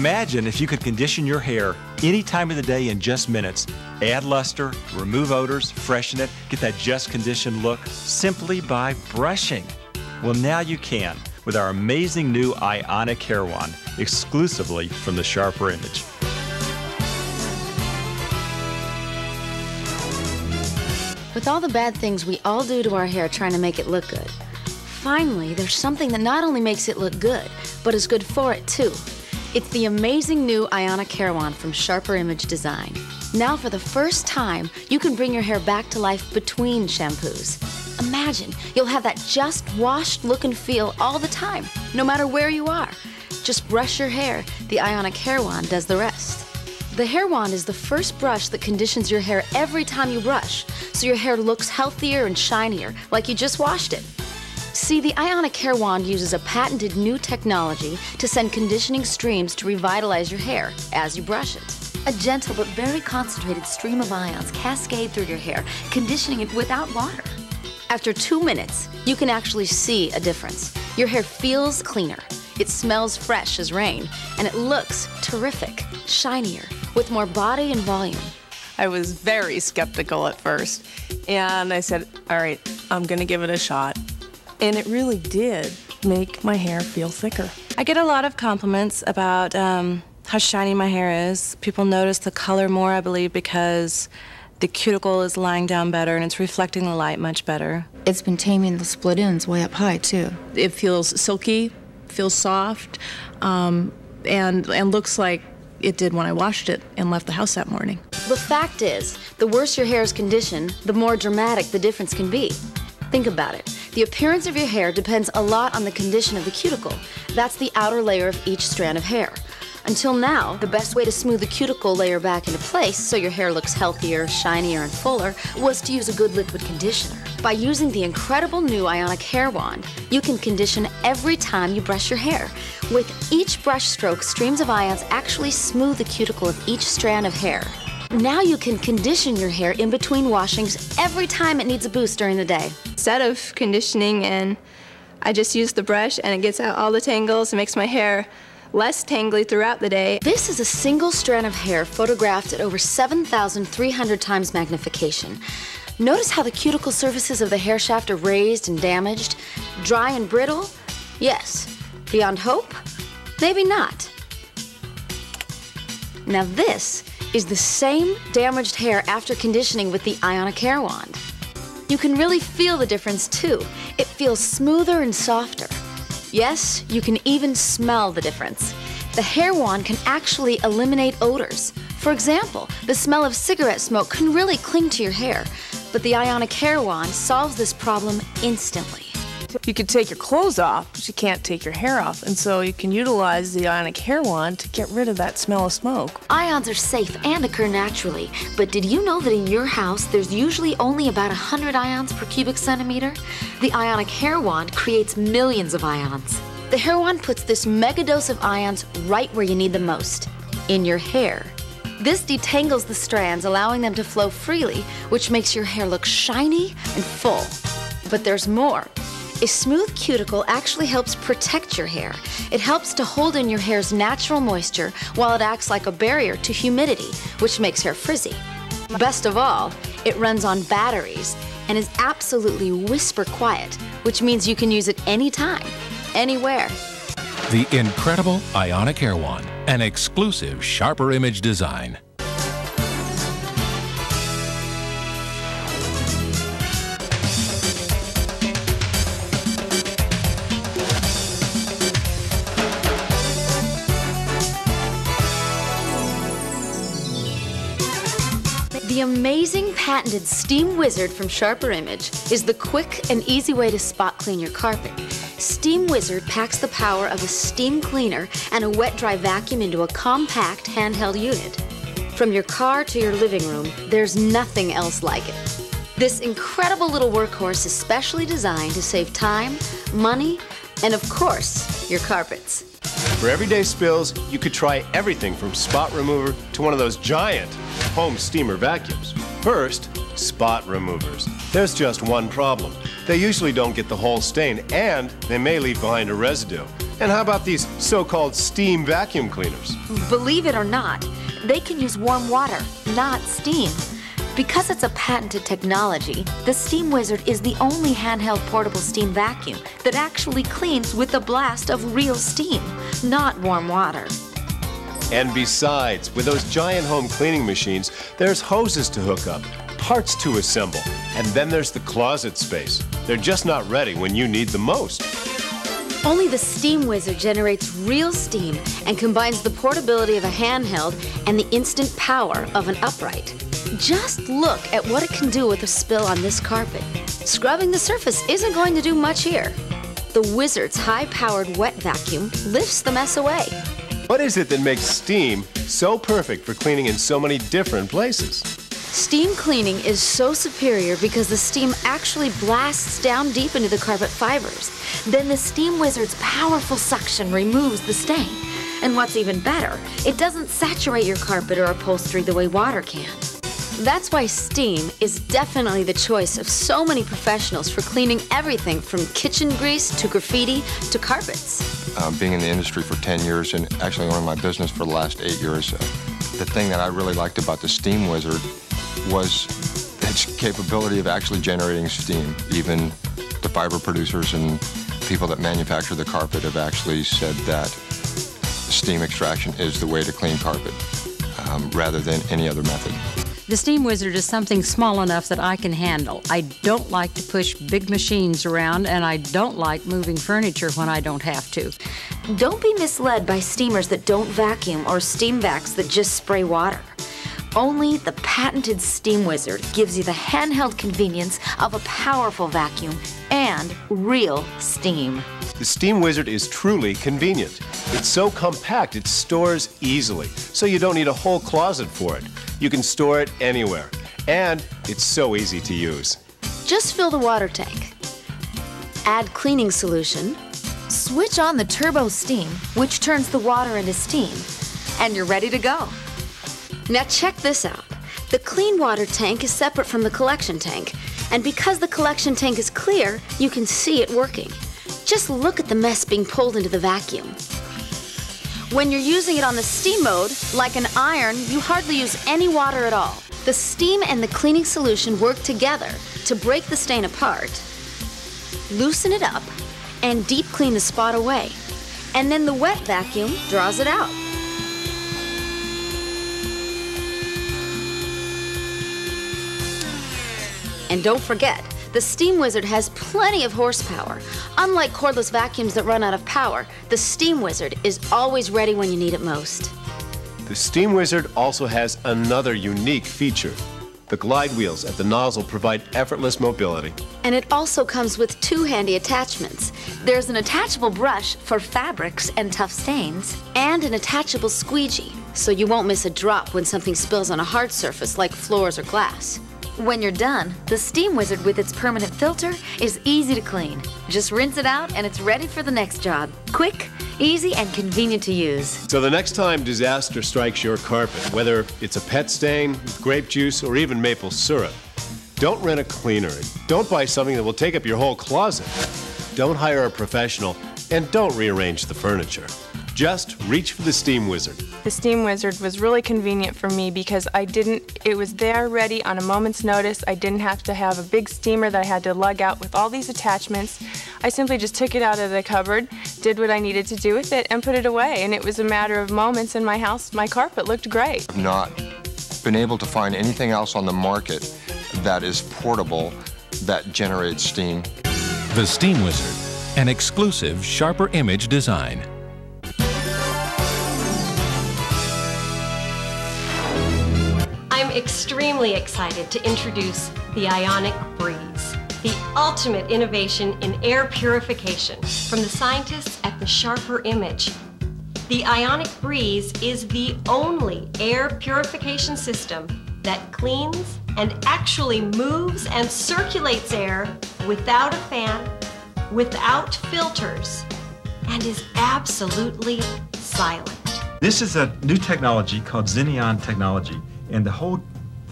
Imagine if you could condition your hair any time of the day in just minutes. Add luster, remove odors, freshen it, get that just conditioned look simply by brushing. Well, now you can with our amazing new Ionic Hair Wand, exclusively from the Sharper Image. With all the bad things we all do to our hair trying to make it look good, finally, there's something that not only makes it look good, but is good for it too. It's the amazing new Ionic Hair Wand from Sharper Image Design. Now, for the first time, you can bring your hair back to life between shampoos. Imagine you'll have that just washed look and feel all the time, no matter where you are. Just brush your hair. The Ionic Hair Wand does the rest. The hair wand is the first brush that conditions your hair every time you brush, so your hair looks healthier and shinier, like you just washed it. See, the Ionic Hair Wand uses a patented new technology to send conditioning streams to revitalize your hair as you brush it. A gentle but very concentrated stream of ions cascade through your hair, conditioning it without water. After two minutes, you can actually see a difference. Your hair feels cleaner, it smells fresh as rain, and it looks terrific, shinier, with more body and volume. I was very skeptical at first, and I said, All right, I'm gonna give it a shot. And it really did make my hair feel thicker. I get a lot of compliments about um, how shiny my hair is. People notice the color more, I believe, because the cuticle is lying down better and it's reflecting the light much better. It's been taming the split ends way up high, too. It feels silky, feels soft, um, and, and looks like it did when I washed it and left the house that morning. The fact is, the worse your hair's condition, the more dramatic the difference can be. Think about it. The appearance of your hair depends a lot on the condition of the cuticle. That's the outer layer of each strand of hair. Until now, the best way to smooth the cuticle layer back into place so your hair looks healthier, shinier, and fuller was to use a good liquid conditioner. By using the incredible new Ionic Hair Wand, you can condition every time you brush your hair. With each brush stroke, streams of ions actually smooth the cuticle of each strand of hair. Now you can condition your hair in between washings every time it needs a boost during the day. Instead of conditioning and I just use the brush and it gets out all the tangles and makes my hair less tangly throughout the day. This is a single strand of hair photographed at over 7,300 times magnification. Notice how the cuticle surfaces of the hair shaft are raised and damaged? Dry and brittle? Yes. Beyond hope? Maybe not. Now this is the same damaged hair after conditioning with the Ionic Hair Wand. You can really feel the difference too. It feels smoother and softer. Yes, you can even smell the difference. The hair wand can actually eliminate odors. For example, the smell of cigarette smoke can really cling to your hair, but the Ionic Hair Wand solves this problem instantly. You could take your clothes off, but you can't take your hair off. And so you can utilize the ionic hair wand to get rid of that smell of smoke. Ions are safe and occur naturally, but did you know that in your house there's usually only about 100 ions per cubic centimeter? The ionic hair wand creates millions of ions. The hair wand puts this mega dose of ions right where you need them most in your hair. This detangles the strands, allowing them to flow freely, which makes your hair look shiny and full. But there's more. A smooth cuticle actually helps protect your hair. It helps to hold in your hair's natural moisture while it acts like a barrier to humidity, which makes hair frizzy. Best of all, it runs on batteries and is absolutely whisper quiet, which means you can use it anytime, anywhere. The incredible Ionic Hair Wand, an exclusive Sharper Image design. The amazing patented Steam Wizard from Sharper Image is the quick and easy way to spot clean your carpet. Steam Wizard packs the power of a steam cleaner and a wet dry vacuum into a compact handheld unit. From your car to your living room, there's nothing else like it. This incredible little workhorse is specially designed to save time, money, and of course, your carpets. For everyday spills, you could try everything from spot remover to one of those giant home steamer vacuums. First, spot removers. There's just one problem. they usually don't get the whole stain and they may leave behind a residue. And how about these so-called steam vacuum cleaners? Believe it or not, they can use warm water, not steam. Because it's a patented technology, the Steam Wizard is the only handheld portable steam vacuum that actually cleans with a blast of real steam, not warm water. And besides, with those giant home cleaning machines, there's hoses to hook up, parts to assemble, and then there's the closet space. They're just not ready when you need them most. Only the Steam Wizard generates real steam and combines the portability of a handheld and the instant power of an upright. Just look at what it can do with a spill on this carpet. Scrubbing the surface isn't going to do much here. The Wizard's high-powered wet vacuum lifts the mess away. What is it that makes steam so perfect for cleaning in so many different places? Steam cleaning is so superior because the steam actually blasts down deep into the carpet fibers. Then the Steam Wizard's powerful suction removes the stain. And what's even better, it doesn't saturate your carpet or upholstery the way water can. That's why Steam is definitely the choice of so many professionals for cleaning everything from kitchen grease to graffiti to carpets. Uh, being in the industry for 10 years and actually owning my business for the last eight years, uh, the thing that I really liked about the Steam Wizard was its capability of actually generating steam. Even the fiber producers and people that manufacture the carpet have actually said that steam extraction is the way to clean carpet um, rather than any other method. The Steam Wizard is something small enough that I can handle. I don't like to push big machines around, and I don't like moving furniture when I don't have to. Don't be misled by steamers that don't vacuum or steam vacs that just spray water. Only the patented Steam Wizard gives you the handheld convenience of a powerful vacuum and real steam. The Steam Wizard is truly convenient. It's so compact it stores easily, so you don't need a whole closet for it. You can store it anywhere, and it's so easy to use. Just fill the water tank. Add cleaning solution. Switch on the turbo steam, which turns the water into steam, and you're ready to go. Now check this out. The clean water tank is separate from the collection tank, and because the collection tank is clear, you can see it working. Just look at the mess being pulled into the vacuum. When you're using it on the steam mode, like an iron, you hardly use any water at all. The steam and the cleaning solution work together to break the stain apart, loosen it up, and deep clean the spot away. And then the wet vacuum draws it out. And don't forget, the Steam Wizard has plenty of horsepower. Unlike cordless vacuums that run out of power, the Steam Wizard is always ready when you need it most. The Steam Wizard also has another unique feature. The glide wheels at the nozzle provide effortless mobility. And it also comes with two handy attachments. There's an attachable brush for fabrics and tough stains, and an attachable squeegee, so you won't miss a drop when something spills on a hard surface like floors or glass. When you're done, the Steam Wizard with its permanent filter is easy to clean. Just rinse it out and it's ready for the next job. Quick, easy, and convenient to use. So the next time disaster strikes your carpet, whether it's a pet stain, grape juice, or even maple syrup, don't rent a cleaner. Don't buy something that will take up your whole closet. Don't hire a professional, and don't rearrange the furniture. Just reach for the Steam Wizard. The Steam Wizard was really convenient for me because I didn't, it was there ready on a moment's notice. I didn't have to have a big steamer that I had to lug out with all these attachments. I simply just took it out of the cupboard, did what I needed to do with it, and put it away. And it was a matter of moments in my house. My carpet looked great. I've not been able to find anything else on the market that is portable that generates steam. The Steam Wizard, an exclusive sharper image design. I'm extremely excited to introduce the Ionic Breeze, the ultimate innovation in air purification from the scientists at the Sharper Image. The Ionic Breeze is the only air purification system that cleans and actually moves and circulates air without a fan, without filters, and is absolutely silent. This is a new technology called Xeneon technology, and the whole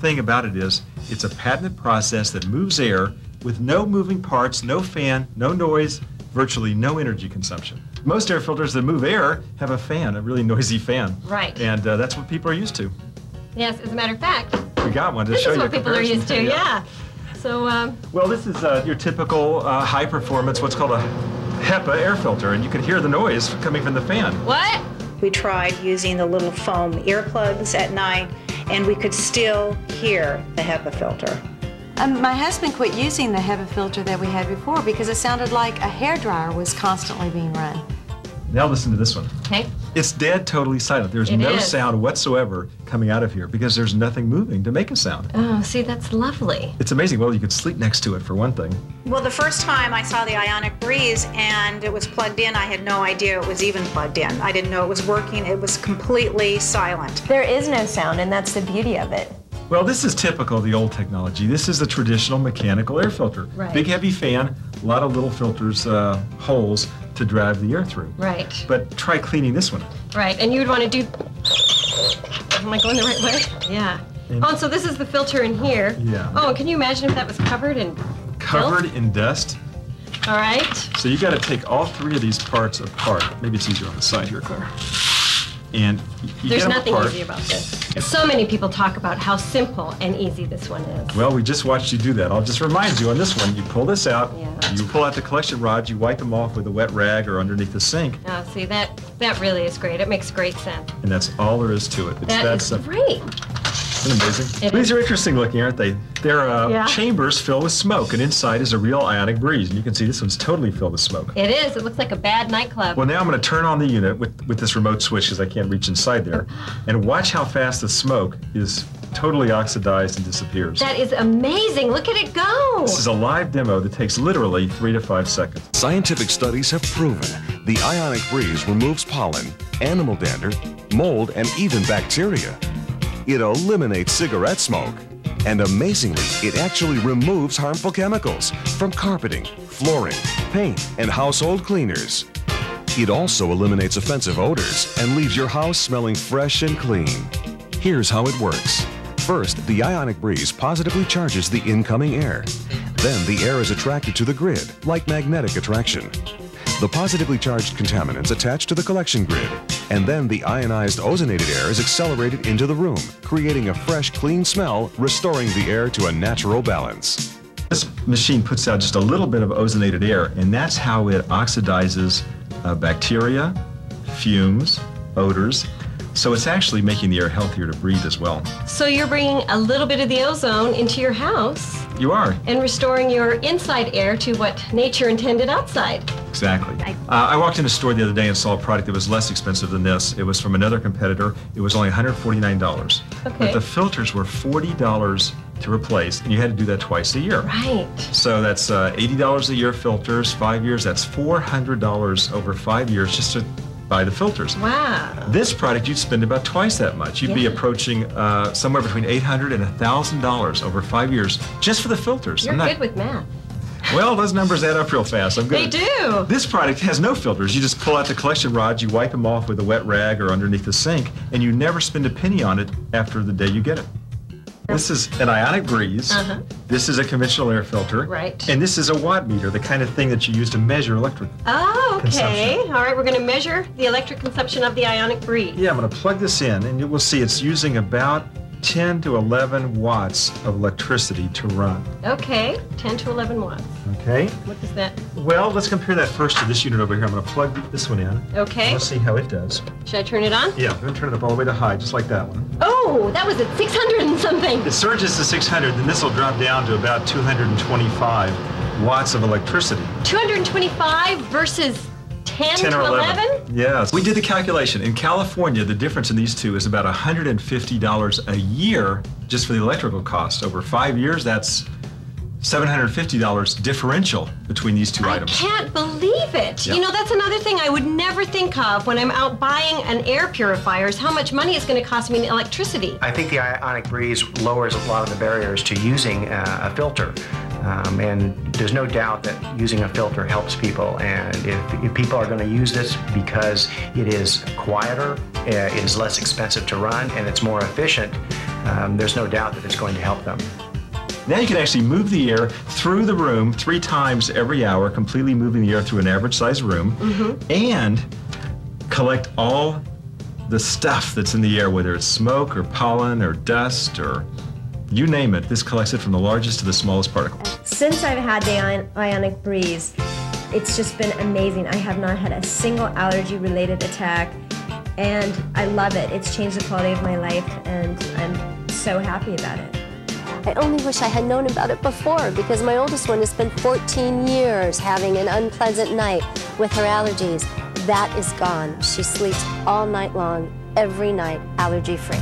thing about it is it's a patented process that moves air with no moving parts, no fan, no noise, virtually no energy consumption. Most air filters that move air have a fan, a really noisy fan. Right. And uh, that's what people are used to. Yes, as a matter of fact, We got one to this show is you. a what people are used to, yeah. So, um, Well, this is uh, your typical uh, high performance, what's called a HEPA air filter, and you can hear the noise coming from the fan. what? We tried using the little foam earplugs at night, and we could still hear the HEPA filter. Um, my husband quit using the HEPA filter that we had before because it sounded like a hair dryer was constantly being run. Now listen to this one. Okay. It's dead, totally silent. There's It no is. sound whatsoever coming out of here because there's nothing moving to make a sound. Oh, see, that's lovely. It's amazing. Well, you could sleep next to it for one thing. Well, the first time I saw the Ionic Breeze and it was plugged in, I had no idea it was even plugged in. I didn't know it was working. It was completely silent. There is no sound, and that's the beauty of it. Well, this is typical of the old technology. This is a traditional mechanical air filter. Right. Big heavy fan, a lot of little filters, uh, holes to drive the air through. Right, But try cleaning this one. right. And you would want to do. Am I going the right way? Yeah. And- Oh, and so this is the filter in here. Yeah. Oh, can you imagine if that was covered in Covered in dust. All right. So you got to take all three of these parts apart. Maybe it's easier on the side here, Claire. And There's nothing apart. easy about this. So many people talk about how simple and easy this one is. Well, we just watched you do that. I'll just remind you on this one, you pull this out, you pull out the collection rods, you wipe them off with a wet rag or underneath the sink, Oh, see, that that really is great. It makes great sense. and that's all there is to it. It's That that is simple. great. Isn't amazing? It These is. are interesting looking, aren't they? They're uh, Yeah. chambers filled with smoke, and inside is a real ionic breeze. And you can see this one's totally filled with smoke. It is. It looks like a bad nightclub. Well, now I'm going to turn on the unit with, with this remote switch because I can't reach inside there, and watch how fast the smoke is totally oxidized and disappears. That is amazing. Look at it go. This is a live demo that takes literally three to five seconds. Scientific studies have proven the ionic breeze removes pollen, animal dander, mold, and even bacteria. It eliminates cigarette smoke. And amazingly, it actually removes harmful chemicals from carpeting, flooring, paint, and household cleaners. It also eliminates offensive odors and leaves your house smelling fresh and clean. Here's how it works. First, the ionic breeze positively charges the incoming air. Then the air is attracted to the grid, like magnetic attraction. The positively charged contaminants attach to the collection grid, and then the ionized ozonated air is accelerated into the room, creating a fresh, clean smell, restoring the air to a natural balance. This machine puts out just a little bit of ozonated air, and that's how it oxidizes uh, bacteria, fumes, odors. So it's actually making the air healthier to breathe as well. So you're bringing a little bit of the ozone into your house You are. and restoring your inside air to what nature intended outside. Exactly. Uh, I walked in a store the other day and saw a product that was less expensive than this. It was from another competitor. It was only $149. Okay. But the filters were $40 to replace, and you had to do that twice a year. Right. So that's uh, $80 a year filters, five years. That's $400 over five years just to buy the filters. Wow. This product, you'd spend about twice that much. You'd be approaching uh, somewhere between 800 and $1,000 over five years just for the filters. You're I'm not- good with math. well, those numbers add up real fast. I'm good. They do. This product has no filters. You just pull out the collection rods, you wipe them off with a wet rag or underneath the sink, and you never spend a penny on it after the day you get it. This is an ionic breeze. Uh-huh. This is a conventional air filter. Right. And this is a watt meter, the kind of thing that you use to measure electric. Oh, okay. All right, we're going to measure the electric consumption of the ionic breeze. Yeah, I'm going to plug this in, and you will see it's using about 10 to 11 watts of electricity to run. Okay, 10 to 11 watts. Okay. What does that? Well, let's compare that first to this unit over here. I'm going to plug this one in. Okay. Let's see how it does. Should I turn it on? Yeah, I'm going to turn it up all the way to high, just like that one. Oh, that was at 600 and something. It surges to 600, then this will drop down to about 225 watts of electricity. 225 versus 10, 10 to or 11? Yes. We did the calculation. In California, the difference in these two is about $150 a year just for the electrical cost. Over five years, that's $750 differential between these two items. I can't believe it. Yeah. You know, that's another thing I would never think of when I'm out buying an air purifier is how much money it's going to cost me in electricity. I think the Ionic Breeze lowers a lot of the barriers to using uh, a filter. Um, and there's no doubt that using a filter helps people. And if, if people are going to use this because it is quieter, uh, it is less expensive to run, and it's more efficient, um, there's no doubt that it's going to help them. Now you can actually move the air through the room three times every hour, completely moving the air through an average sized room, and collect all the stuff that's in the air, whether it's smoke or pollen or dust or you name it. This collects it from the largest to the smallest particle. Since I've had the ion- Ionic Breeze, it's just been amazing. I have not had a single allergy related attack, and I love it. It's changed the quality of my life, and I'm so happy about it. I only wish I had known about it before because my oldest one has spent 14 years having an unpleasant night with her allergies. That is gone. She sleeps all night long, every night, allergy free.